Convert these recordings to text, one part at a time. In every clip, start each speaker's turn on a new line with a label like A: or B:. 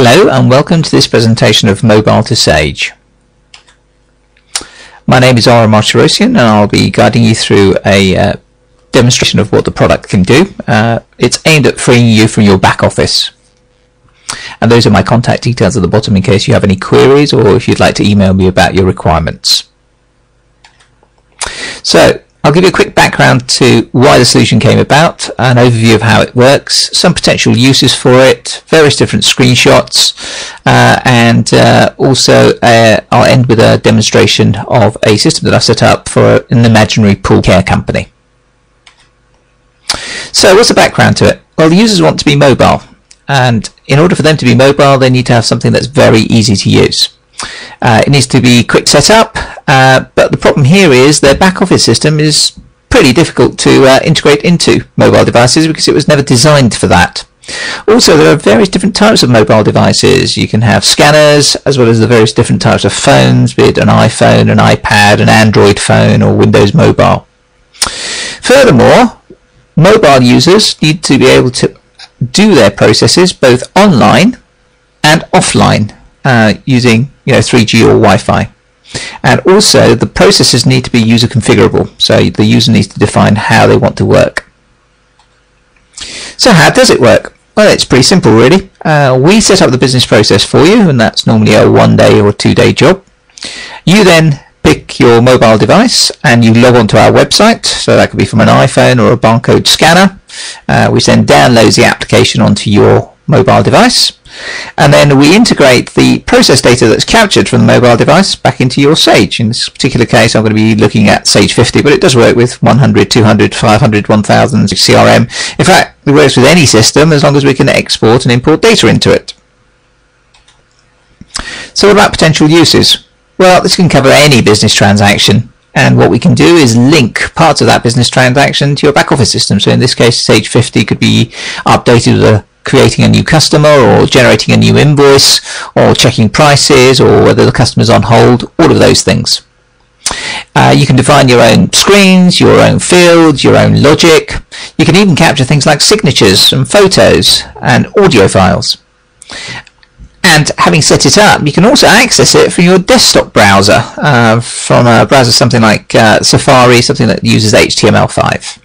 A: Hello and welcome to this presentation of Mobile to Sage. My name is Ara Martirosyan and I'll be guiding you through a uh, demonstration of what the product can do. Uh, it's aimed at freeing you from your back office. And those are my contact details at the bottom in case you have any queries or if you'd like to email me about your requirements. So I'll give you a quick background to why the solution came about, an overview of how it works, some potential uses for it, various different screenshots, uh, and uh, also uh, I'll end with a demonstration of a system that I've set up for an imaginary pool care company. So what's the background to it? Well, the users want to be mobile, and in order for them to be mobile, they need to have something that's very easy to use. Uh, it needs to be quick setup, uh, but the problem here is their back office system is pretty difficult to uh, integrate into mobile devices because it was never designed for that. Also, there are various different types of mobile devices. You can have scanners as well as the various different types of phones, be it an iPhone, an iPad, an Android phone, or Windows Mobile. Furthermore, mobile users need to be able to do their processes both online and offline uh, using you know 3G or Wi-Fi. And also the processes need to be user configurable, so the user needs to define how they want to work. So how does it work? Well, it's pretty simple really. Uh, we set up the business process for you, and that's normally a one day or two day job. You then pick your mobile device and you log onto our website, so that could be from an iPhone or a barcode scanner, uh, which then downloads the application onto your mobile device and then we integrate the process data that's captured from the mobile device back into your Sage. In this particular case, I'm going to be looking at Sage 50, but it does work with 100, 200, 500, 1000 CRM. In fact, it works with any system as long as we can export and import data into it. So what about potential uses? Well, this can cover any business transaction. And what we can do is link parts of that business transaction to your back office system. So in this case, Sage 50 could be updated with a creating a new customer or generating a new invoice or checking prices or whether the customer's on hold, all of those things. Uh, you can define your own screens, your own fields, your own logic. You can even capture things like signatures and photos and audio files. And having set it up, you can also access it from your desktop browser, uh, from a browser something like uh, Safari, something that uses HTML5.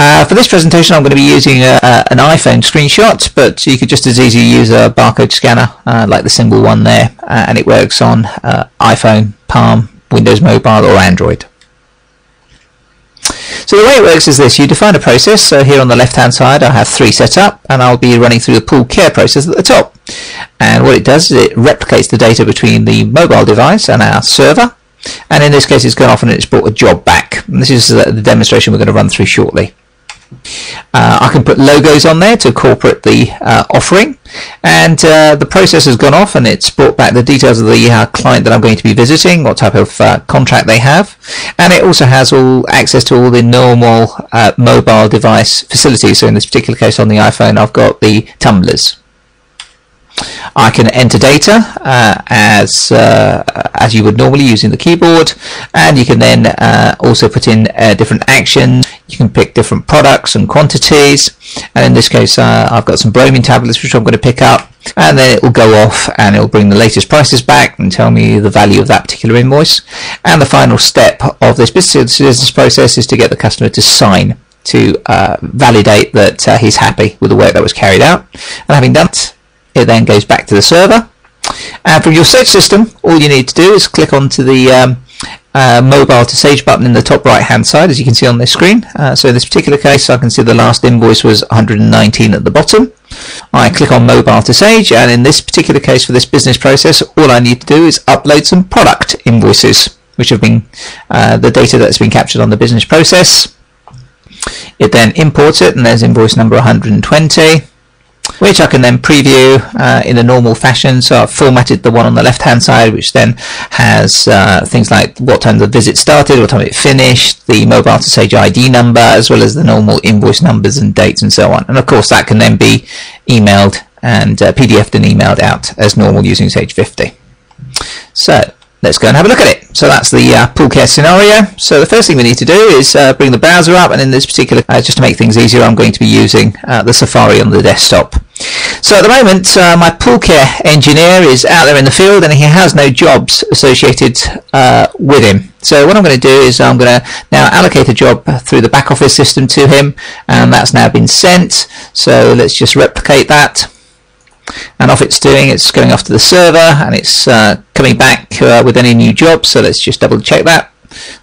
A: Uh, for this presentation I'm going to be using a, a, an iPhone screenshot but you could just as easily use a barcode scanner uh, like the symbol one there uh, and it works on uh, iPhone, Palm, Windows Mobile or Android. So the way it works is this, you define a process, so here on the left hand side I have three set up and I'll be running through the pool care process at the top. And what it does is it replicates the data between the mobile device and our server and in this case it's gone off and it's brought a job back. And this is the demonstration we're going to run through shortly. Uh, I can put logos on there to incorporate the uh, offering. And uh, the process has gone off and it's brought back the details of the uh, client that I'm going to be visiting, what type of uh, contract they have. And it also has all access to all the normal uh, mobile device facilities. So in this particular case on the iPhone I've got the tumblers. I can enter data uh, as uh, as you would normally using the keyboard and you can then uh, also put in uh, different actions you can pick different products and quantities. And in this case uh, I've got some bromine tablets which I'm going to pick up and then it will go off and it will bring the latest prices back and tell me the value of that particular invoice. And the final step of this business process is to get the customer to sign to uh, validate that he's happy with the work that was carried out. And having done that it then goes back to the server. And from your Sage system, all you need to do is click onto the um, uh, mobile to Sage button in the top right hand side as you can see on this screen. Uh, so in this particular case I can see the last invoice was 119 at the bottom. I click on mobile to Sage and in this particular case for this business process all I need to do is upload some product invoices which have been uh, the data that's been captured on the business process. It then imports it and there's invoice number 120 which I can then preview uh, in a normal fashion. So I've formatted the one on the left hand side, which then has uh, things like what time the visit started, what time it finished, the mobile to Sage ID number, as well as the normal invoice numbers and dates and so on. And of course that can then be emailed and uh, PDF'd and emailed out as normal using Sage 50. So let's go and have a look at it. So that's the uh, pool care scenario. So the first thing we need to do is uh, bring the browser up and in this particular, uh, just to make things easier, I'm going to be using uh, the Safari on the desktop. So at the moment, uh, my pool care engineer is out there in the field and he has no jobs associated uh, with him. So what I'm going to do is I'm going to now allocate a job through the back office system to him and that's now been sent. So let's just replicate that and off it's doing it's going off to the server and it's uh, coming back uh, with any new jobs so let's just double check that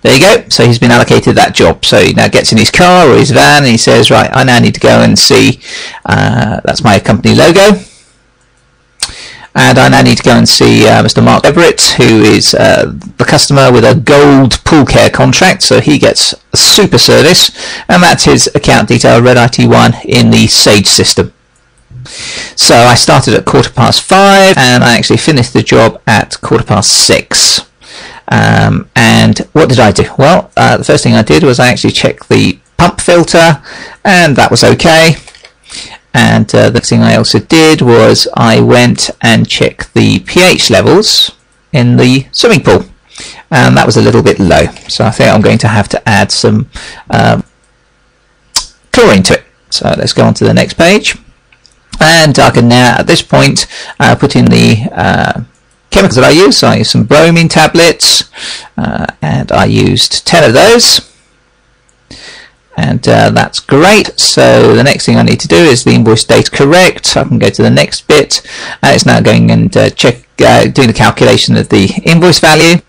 A: there you go so he's been allocated that job so he now gets in his car or his van and he says right I now need to go and see uh, that's my company logo and I now need to go and see uh, Mr. Mark Everett, who is uh, the customer with a gold pool care contract, so he gets a super service, and that's his account detail, Red IT1, in the Sage system. So I started at quarter past five and I actually finished the job at quarter past six. Um, and what did I do? Well, uh, the first thing I did was I actually checked the pump filter and that was okay. And uh, the thing I also did was I went and checked the pH levels in the swimming pool. And that was a little bit low. So I think I'm going to have to add some um, chlorine to it. So let's go on to the next page and I can now at this point uh, put in the uh, chemicals that I use. So I use some bromine tablets uh, and I used 10 of those. And uh, that's great. So the next thing I need to do is the invoice date correct. I can go to the next bit. And it's now going and uh, check uh, doing the calculation of the invoice value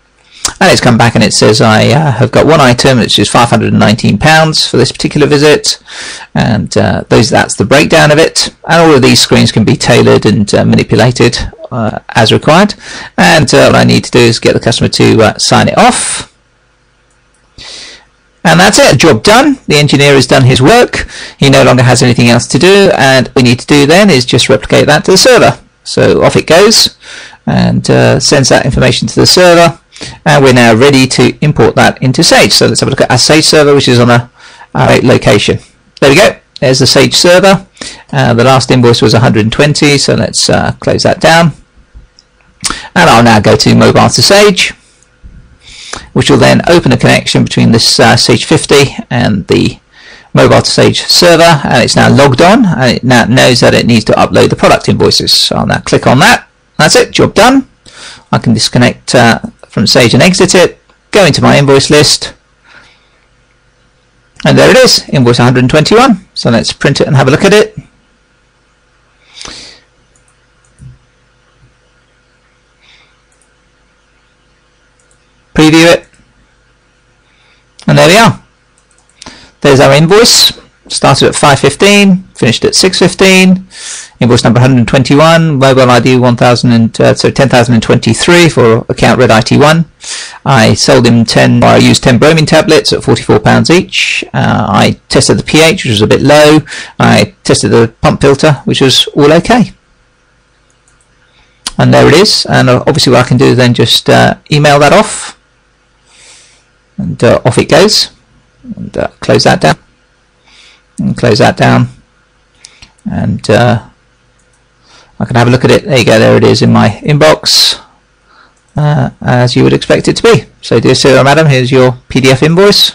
A: and it's come back and it says I uh, have got one item which is 519 pounds for this particular visit. And uh, those that's the breakdown of it. And all of these screens can be tailored and uh, manipulated uh, as required. And uh, what I need to do is get the customer to uh, sign it off. And that's it, job done. The engineer has done his work. He no longer has anything else to do. And we need to do then is just replicate that to the server. So off it goes and sends that information to the server and we're now ready to import that into Sage. So let's have a look at our Sage server, which is on a, a location. There we go. There's the Sage server. Uh, the last invoice was 120, so let's uh, close that down. And I'll now go to mobile to Sage, which will then open a connection between this uh, Sage 50 and the mobile to Sage server, and it's now logged on, and it now knows that it needs to upload the product invoices. So I'll now click on that. That's it, job done. I can disconnect uh, from Sage and exit it, go into my invoice list, and there it is, invoice 121. So let's print it and have a look at it. Preview it, and there we are. There's our invoice started at 5.15, finished at 6.15, invoice number 121, mobile ID 1000 and, uh, so 10,023 for account red IT1. I sold him 10, I used 10 bromine tablets at £44 each. Uh, I tested the pH, which was a bit low. I tested the pump filter, which was all okay. And there it is. And uh, obviously what I can do then just uh, email that off. And uh, off it goes. And uh, close that down and close that down. And uh, I can have a look at it. There you go there it is in my inbox uh, as you would expect it to be. So dear sir or madam here's your PDF invoice.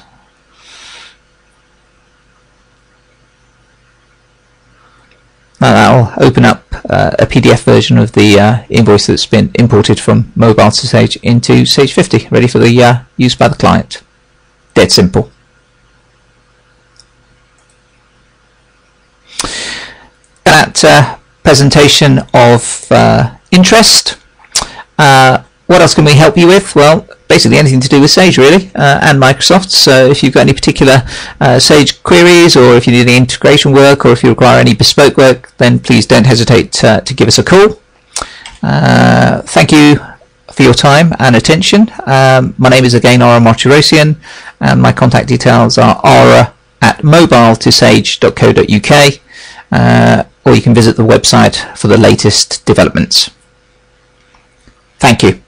A: And that'll open up uh, a PDF version of the uh, invoice that's been imported from mobile to Sage into Sage 50 ready for the uh, use by the client. Dead simple that uh, presentation of uh, interest. Uh, what else can we help you with? Well, basically anything to do with Sage really uh, and Microsoft. So if you've got any particular uh, Sage queries or if you need any integration work or if you require any bespoke work, then please don't hesitate uh, to give us a call. Uh, thank you for your time and attention. Um, my name is again Ara Martirosyan and my contact details are ara at mobile2sage.co.uk or you can visit the website for the latest developments. Thank you.